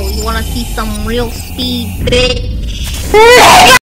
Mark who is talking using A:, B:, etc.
A: You wanna see some real speed, bitch?